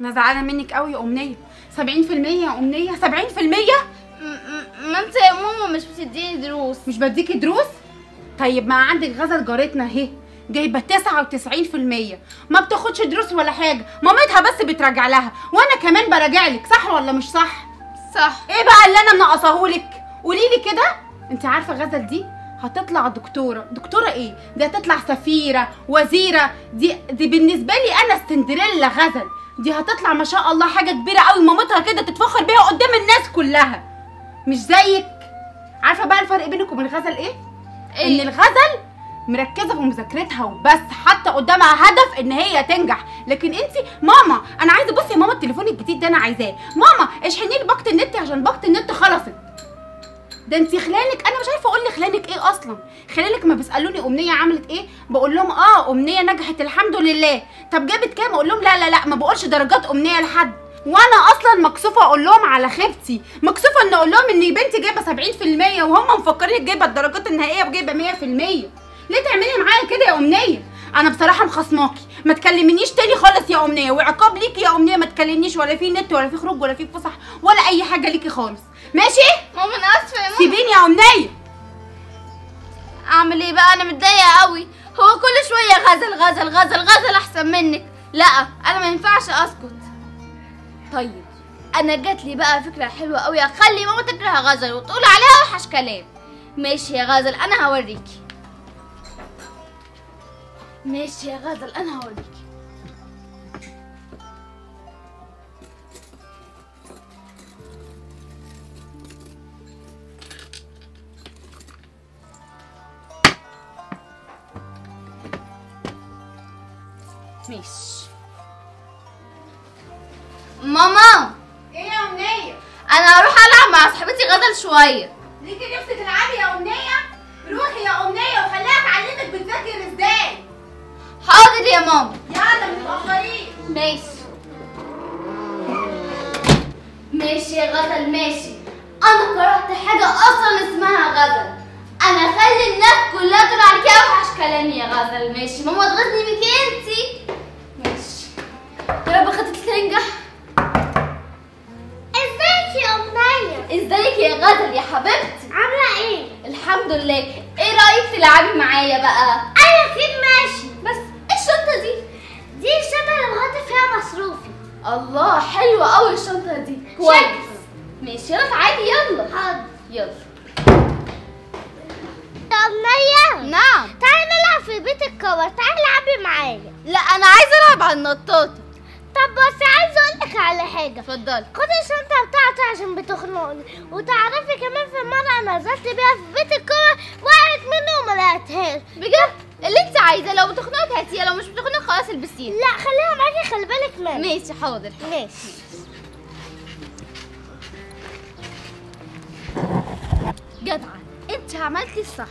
أنا زعلانه منك قوي يا أمنية. 70% يا أمنية. 70% م- م- ما انت يا ماما مش بتديني دروس. مش بديكي دروس؟ طيب ما عندك غزل جارتنا اهي جايبة 99% ما بتاخدش دروس ولا حاجة. مامتها بس بتراجع لها وأنا كمان براجع لك. صح ولا مش صح؟ صح. إيه بقى اللي أنا منقصاهولك قولي لي كده. أنت عارفة غزل دي؟ هتطلع دكتورة. دكتورة إيه؟ دي هتطلع سفيرة وزيرة. دي دي بالنسبة لي أنا سندريلا غزل. دي هتطلع ما شاء الله حاجة كبيرة قوي. مامتها كده تتفخر بيها قدام الناس كلها. مش زيك. عارفة بقى الفرق بينك وبين غزل إيه؟ إيه؟ إن الغزل مركزة في مذاكرتها وبس. حتى قدامها هدف إن هي تنجح. لكن أنت ماما أنا عايزة بصي يا ماما التليفون الجديد ده أنا عايزاه. ماما اشحني لي باقه النت عشان باقة النت خلصت. ده انت خلانك أنا مش عارفة أقول لخلانك إيه أصلا. خلانك ما بيسألوني أمنية عملت إيه بقول لهم آه أمنية نجحت الحمد لله. طب جابت كام؟ أقول لهم لا لا لا ما بقولش درجات أمنية لحد. وأنا أصلا مكسوفة أقول لهم على خيبتي. مكسوفة إن أقول لهم إن بنتي جايبة 70% وهم مفكرين جايبة الدرجات النهائية وجايبة 100% ليه تعملي معايا كده يا أمنية؟ أنا بصراحة مخصماكي. ما تكلمنيش تاني خالص يا أمنية. وعقاب ليكي يا أمنية ما تكلمنيش ولا في نت ولا في خروج ولا في فسح ولا أي حاجة ليكي خالص. ماشي؟ ماما أنا آسفة يا ماما. سيبيني يا أمنية. أعمل إيه بقى؟ أنا متضايقة قوي. هو كل شوية غزل غزل غزل غزل أحسن منك. لا أنا ما ينفعش أسكت. طيب أنا جات لي بقى فكرة حلوة قوي. أخلي ماما تكره غزل وتقول عليها وحش كلام. ماشي يا غزل أنا هوريكي. ماشي يا غزل أنا هوريكي ماشي. ماما! إيه يا أمنية؟ أنا هروح ألعب مع صاحبتي غزل شوية. ليكي نفسك تلعبي يا أمنية؟ روحي يا أمنية وخليها تعلمك بتذاكر إزاي. حاضر يا ماما. يلا متأخرين. ماشي. ماشي يا غزل ماشي. أنا قرأت حاجة أصلا اسمها غزل. أنا أخلي الناس كلها تقول عليكي اوحش كلامي يا غزل. ماشي. ماما تغزني بيكي انتي ماشي. يا رب خطتي تنجح إزيك يا أمنية؟ إزيك يا غزل يا حبيبتي. عاملة إيه؟ الحمد لله. إيه رأيك تلعبي معايا بقى؟ أنا أكيد ماشي بس الشنطة دي؟ دي الشنطة اللي بحط فيها مصروفي. الله حلوة قوي الشنطة دي. كويس. ماشي يلا تعالي يلا. حاضر. يلا. يا أمنية نعم. تعالي نلعب في بيت الكور تعالي العبي معايا. لا أنا عايزة ألعب على النطاطه طب بس عايزة أقولك على حاجة. اتفضلي. خدي الشنطة بتاعتي عشان بتخنقني. وتعرفي كمان في مرة نزلت بيها في بيت الكور وقعت مني وما لقيتهاش. بجد؟ اللي انت عايزاه لو بتخنقك هاتيها لو مش بتخنقك خلاص البسيها لا خليها معاكي خلي بالك منها ماشي حاضر. ماشي. جدعة انت عملتي الصح.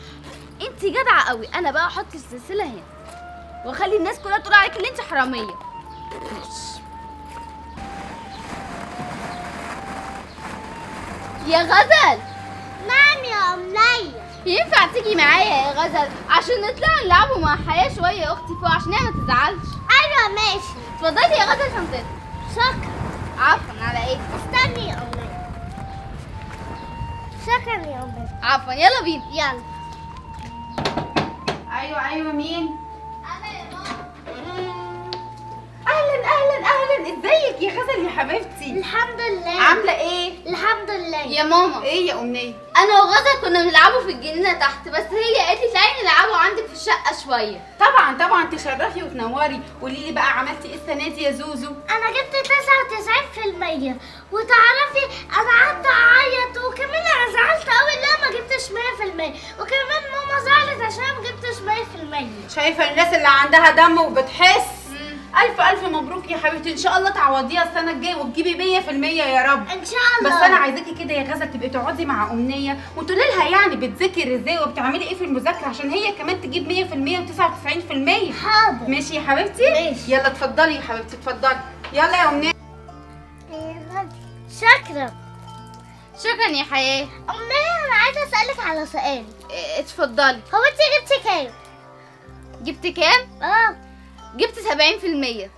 انت جدعة قوي. أنا بقى أحط السلسلة هنا. واخلي الناس كلها تقول عليك اللي انت حرامية. ماشي. يا غزل! ينفع تيجي معايا يا غزل؟ عشان نطلع نلعبوا مع حياة شوية يا أختي فوق عشان هي ما تزعلش. أيوة ماشي. اتفضلي يا غزل شنطتك شكرا. عفوا على إيه؟ استني يا أمنية شكرا يا أمنية عفوا يلا بينا. يلا. أيوه أيوه مين؟ حبيبتي. الحمد لله. عاملة إيه؟ الحمد لله. يا ماما. إيه يا أمنية؟ أنا وغزل كنا بنلعبوا في الجنينة تحت بس هي قالت لي تعالي نلعبوا عندك في الشقة شوية. طبعا طبعا تشرفي وتنوري. قولي لي بقى عملتي إيه السنة دي يا زوزو؟ أنا جبت 99% وتعرفي أنا قعدت أعيط وكمان أنا زعلت قوي إن أنا ما جبتش 100% وكمان ماما زعلت عشان ما جبتش 100% شايفة الناس اللي عندها دم وبتحس؟ ألف ألف مبروك يا حبيبتي. إن شاء الله تعوضيها السنة الجاية وتجيبي 100% يا رب. إن شاء بس الله أنا عايزاكي كده يا غزل تبقي تقعدي مع أمنية وتقولي لها يعني بتذاكر إزاي وبتعملي إيه في المذاكرة عشان هي كمان تجيب 100% و99% حاضر. ماشي يا حبيبتي؟ ماشي. يلا اتفضلي يا حبيبتي اتفضلي. يلا يا أمنية. شكرا. شكرا يا حياة. أمنية أنا عايزة أسألك على سؤال. آه، اتفضلي. هو انت جبتي كام؟ جبت كام؟ آه. جبت 70% إيه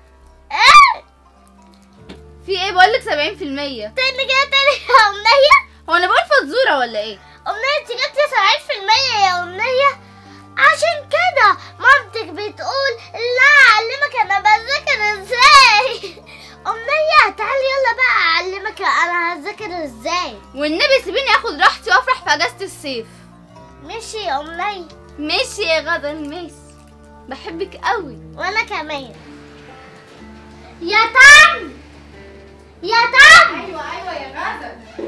في إيه؟ بقولك 70% تاني كده تاني يا أمنية. هو أنا بقول فزورة ولا إيه؟ أمنية أنت جبتي سبعين في المية يا أمنية. عشان كده مامتك بتقول لا أعلمك أنا بذاكر إزاي. أمنية تعالي يلا بقى أعلمك أنا هذاكر إزاي. والنبي سيبيني آخد راحتي وأفرح في أجازة الصيف. ماشي يا أمنية. ماشي يا غزل ماشي. بحبك قوي. وأنا كمان. يا تم يا تم أيوه أيوه يا غزل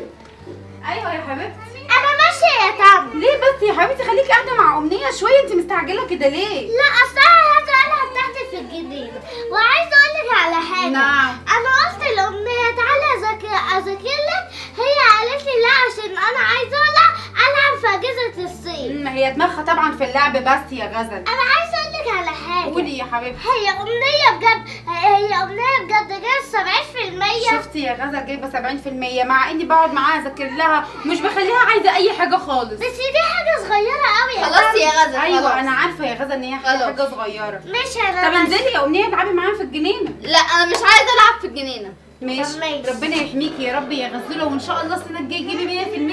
أيوه يا حبيبتي. أنا ماشية يا تم ليه بس يا حبيبتي؟ خليكي قاعدة مع أمنية شوية. أنت مستعجلة كده ليه؟ لا أصل أنا هسألها تحت في الجنينة وعايزة أقولك على حاجة. نعم. أنا قلت لأمنية تعالي أذاكر أذاكر لك هي قالت لي لا عشان أنا عايزة ألعب ألعب في أجازة الصيف أمم، هي دماغها طبعا في اللعب بس يا غزل أنا أقولك على حاجة. قولي يا حبيبتي. هي أمنية بجد هي أمنية بجد في المية. شفتي يا غزل جايبة 70% مع إني بقعد معاها أذاكر لها مش بخليها عايزة أي حاجة خالص. بس دي حاجة صغيرة أوي يا خلاص. يا غزل أيوه خلاص. أنا عارفة يا غزل إن هي خلاص. حاجة صغيرة. ماشي أنا طب ماشية. انزلي يا امنيه العبي معاها في الجنينة. لا أنا مش عايزة ألعب في الجنينة. ماشي. طب. ربنا يحميكي يا رب يا غزوله وان شاء الله السنة الجاية تجيبي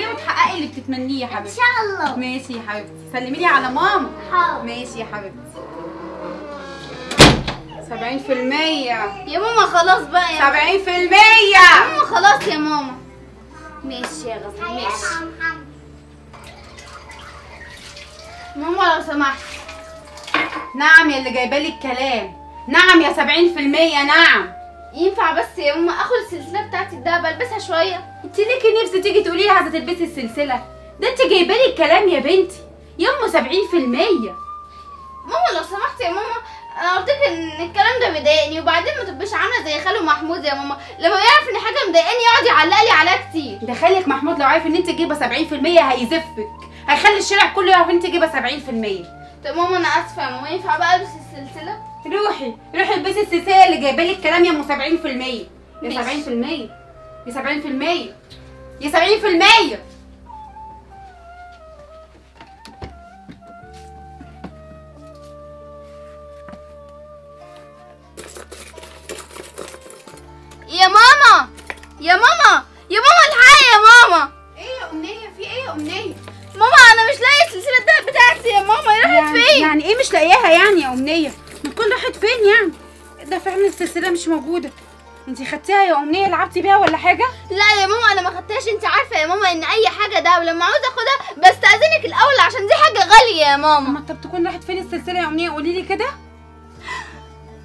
100% وتحققي اللي بتتمنيه يا حبيبتي. شاء الله. ماشي يا حبيبتي. سلمي لي على ماما. حاضر. ماشي يا حبيبتي. 70% يا ماما خلاص بقى يا 70% ماما خلاص يا ماما. ماشي يا غزل ماشي. ماما لو سمحت. نعم يا اللي جايبة لي الكلام. نعم يا 70% نعم. ينفع بس يا ماما آخد السلسلة بتاعتي الدهب البسها شوية. انت ليكي نفس تيجي تقولي لي عايزة تلبسي السلسلة؟ ده انت جايبة لي الكلام يا بنتي. يما 70% ماما لو سمحت يا ماما أنا قلت لك ان الكلام ده بيضايقني وبعدين ما تبقيش عاملة زي خاله محمود يا ماما. لما يعرف ان حاجة مضايقاني يقعد يعلق لي عليها كتير. ده خالك محمود لو عارف ان انت جايبة 70% هيزفك. هيخلي الشارع كله يعرف ان انت جايبة 70% طب ماما أنا اسفة يا ماما ينفع بقى البس السلسلة؟ روحي روحي البسي السلسلة اللي جايبة لي الكلام يا ام 70% يا ماشي. 70% يا 70% يا 70% يا ماما! يا ماما! يا ماما الحقي يا ماما! إيه يا أمنية؟ في إيه يا أمنية؟ ماما أنا مش لاقي السلسله الدهب بتاعتي يا ماما راحت يعني, فين؟ يعني إيه مش لاقياها يعني يا أمنية؟ ما تكون راحت فين يعني؟ ده فعلا السلسله مش موجودة. انت خدتيها يا أمنية؟ لعبتي بيها ولا حاجة؟ لا يا ماما أنا ما خدتهاش. انت عارفة يا ماما إن أي حاجة دهب لما عاوز أخدها بستأذنك الأول عشان دي حاجة غالية يا ماما. أما طب تكون راحت فين السلسلة يا أمنية؟ قولي لي كده.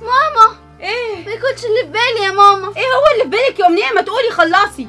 ماما! إيه؟ ما يكونش اللي في بالي يا ماما. إيه هو اللي في بالك يا امنيه ما تقولي خلصي.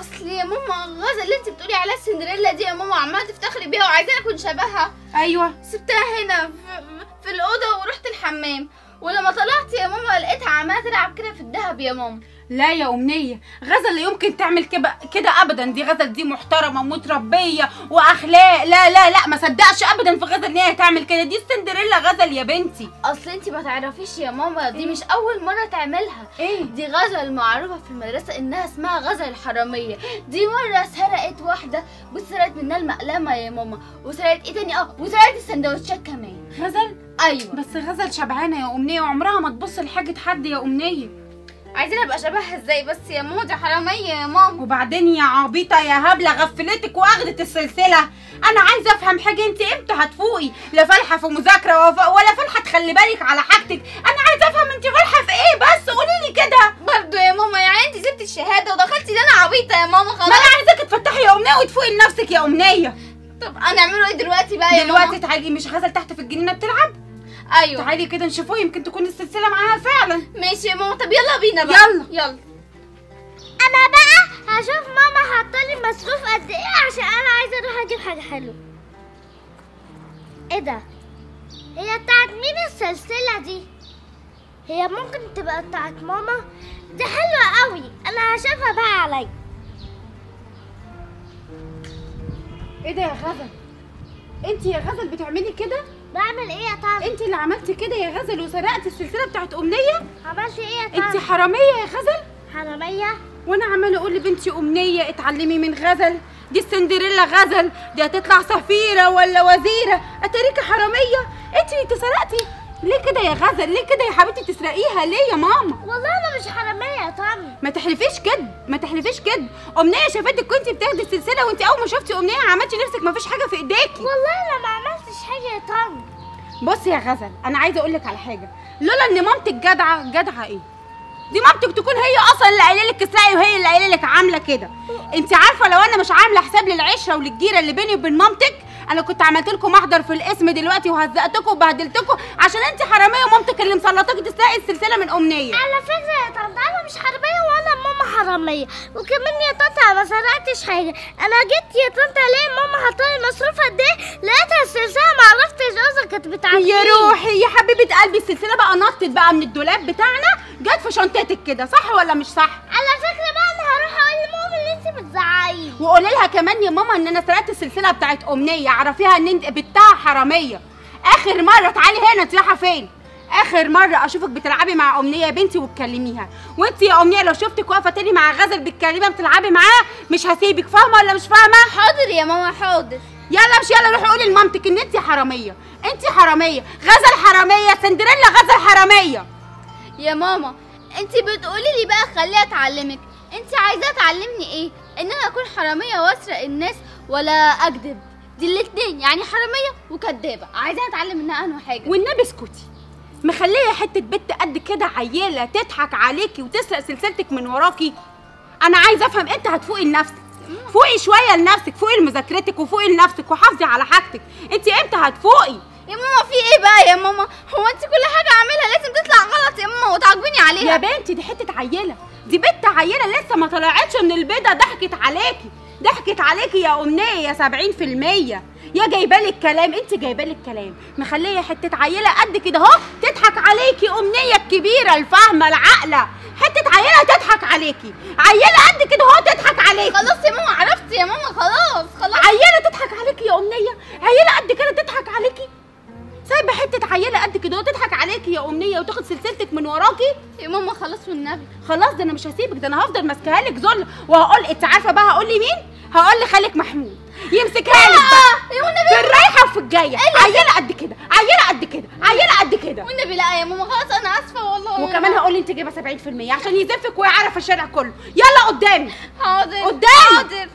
أصل يا ماما الغازه اللي أنت بتقولي عليها السندريلا دي يا ماما عمالة تفتخري بيها وعايزاني اكون شبهها أيوه. سبتها هنا في, في الأوضة ورحت الحمام. ولما طلعت يا ماما لقيتها عمالة تلعب كده في الدهب يا ماما. لا يا أمنية غزل لا يمكن تعمل كده أبدا. دي غزل دي محترمة متربية وأخلاق. لا لا لا ما صدقش أبدا في غزل إن هي تعمل كده. دي سندريلا غزل يا بنتي. أصل انت ما تعرفيش يا ماما دي مش أول مرة تعملها. إيه؟ دي غزل معروفة في المدرسة إنها اسمها غزل الحراميه دي مرة سرقت واحدة وسرقت منها المقلمة يا ماما وسرقت إيه تاني؟ آه وسرقت السندوتشات كمان. غزل؟ أيوه. بس غزل شبعانة يا أمنية وعمرها ما تبص لحاجة حد يا أمنية. عايزين ابقى شبهها إزاي؟ بس يا ماما دي حرامية يا ماما. وبعدين يا عبيطة يا هبلة غفلتك وأخدت السلسلة. أنا عايزة أفهم حاجة أنت إمتى هتفوقي؟ لا فالحة في مذاكرة وف- ولا فالحة تخلي بالك على حاجتك. أنا عايزة أفهم أنت فالحة في إيه بس؟ قولي لي كده. برضه يا ماما يعني انت سبتي الشهادة ودخلتي اللي أنا عبيطة يا ماما ما خلاص أنا عايزاك تفتحي يا أمنية وتفوقي لنفسك يا أمنية. طب هنعمله إيه دلوقتي بقى يا دلوقتي ماما؟ تعالي مش غزل تحت في الجنينة بتلعب؟ أيوه. تعالي كده نشوفوها يمكن تكون السلسلة معاها فعلا. ماشي يا ماما. طب يلا بينا بقى. يلا. يلا. أنا بقى هشوف ماما حاطالي مصروف قد إيه عشان أنا عايزة أروح أجيب حاجة حلوة. إيه ده؟ هي بتاعت مين السلسلة دي؟ هي ممكن تبقى بتاعت ماما؟ دي حلوة قوي. أنا هشوفها بقى عليا. إيه ده يا غزل؟ انت يا غزل بتعملي كده؟ بعمل إيه يا طارق؟ انت اللي عملتي كده يا غزل وسرقتي السلسلة بتاعت أمنية؟ عملت إيه يا انت طارق حرامية يا غزل؟ حرامية؟ وأنا عمالة أقول لبنتي أمنية اتعلمي من غزل. دي السندريلا غزل. دي هتطلع سفيرة ولا وزيرة؟ أتاريكي حرامية. انت اللي سرقتي ليه كده يا غزل؟ ليه كده يا حبيبتي تسرقيها ليه يا ماما؟ والله أنا مش حرامية يا طنط ما تحلفيش كده. ما تحلفيش كده. أمنية شافتك كنت بتاخدي السلسلة وانت أول ما شفتي أمنية عملتي نفسك ما فيش حاجة في إيديكي. والله أنا ما عملتش حاجة يا طنط. بصي يا غزل أنا عايزة أقول لك على حاجة. لولا إن مامتك جدعة جدعة إيه؟ دي مامتك تكون هي أصلا اللي قايلة لك اسرقي وهي اللي قايلة لك عاملة كده. أنت عارفة لو أنا مش عاملة حساب للعشرة وللجيره اللي بيني وبين مامتك أنا كنت عملت لكم محضر في الاسم دلوقتي وهزقتكم وبهدلتكم عشان أنت حرامية ومامتك اللي مسلطاكي تسرقي السلسله من أمنية. على فكرة يا طنط أنا مش حرامية ولا ماما حرامية. وكمان يا طنط أنا ما سرقتش حاجة. أنا جيت يا طنط ألاقي ماما حاطه مصروف قد إيه؟ لقيتها كانت بتاعت يا. روحي يا حبيبة قلبي السلسلة بقى نطت بقى من الدولاب بتاعنا جت في شنطتك كده صح ولا مش صح؟ على فكرة بقى أنا هروح أقول لماما اللي انت بتزعقيه وقولي لها كمان يا ماما إن أنا سرقت السلسلة بتاعت أمنية عرفيها إن أنت بتاع حرامية. آخر مرة تعالي هنا أنت رايحة فين؟ آخر مرة أشوفك بتلعبي مع أمنية يا بنتي وتكلميها. وأنت يا أمنية لو شفتك واقفة تاني مع غزل بتكلميها بتلعبي معاها مش هسيبك. فاهمة ولا مش فاهمة؟ حاضر يا ماما حاضر. يلا مش يلا روحي قولي لمامتك إن أنت حرامية. انت حرامية. غزل حرامية سندريلا غزل حرامية. يا ماما انت بتقولي لي بقى خليها تعلمك انت عايزاه تعلمني إيه؟ إن أنا أكون حرامية وأسرق الناس ولا أكذب؟ دي الاتنين يعني حرامية وكدابه عايزاها أتعلم منها انه حاجة؟ والنبي اسكتي. مخلية حتة بنت قد كده عيله تضحك عليكي وتسرق سلسلتك من وراكي. أنا عايزة أفهم أنت هتفوقي لنفسك. فوقي شوية لنفسك فوقي لمذاكرتك وفوقي لنفسك وحافظي على حاجتك. انت إمتى هتفوقي؟ يا ماما في إيه بقى يا ماما؟ هو أنت كل حاجة اعملها لازم تطلع غلط يا ماما وتعاقبيني يا عليها بنتي دي حتة عيلة. دي بنت عيلة لسه ما طلعتش من البيضه ضحكت عليكي. ضحكت عليكي يا أمنية يا 70% يا جايبالك كلام أنت جايبالك كلام. مخلية حتة عيلة قد كده أهو تضحك عليكي أمنية الكبيرة الفاهمة العاقلة. حتة عيلة تضحك عليكي. عيلة قد كده أهو تضحك عليكي. خلاص يا ماما عرفت يا ماما خلاص خلاص. عيلة تضحك عليكي يا أمنية. عيلة قد كده تضحك عليكي. سايبة حتة عيله قد كده وتضحك عليكي يا أمنية وتاخد سلسلتك من وراكي؟ يا ماما خلاص والنبي. خلاص ده أنا مش هسيبك ده أنا هفضل ماسكاها لك ذل وهقول أنت عارفة بقى هقول لي مين؟ هقول لخالك محمود. يمسكها لك بقى. يا والنبي. في الرايحة وفي الجاية. عيله قد كده عيله قد كده عيله قد كده. والنبي لا يا ماما خلاص أنا آسفة والله. وكمان هقول لي أنت جايبة 70% عشان يزفك ويعرف الشارع كله. يلا قدامي. حاضر قدامي. حاضر.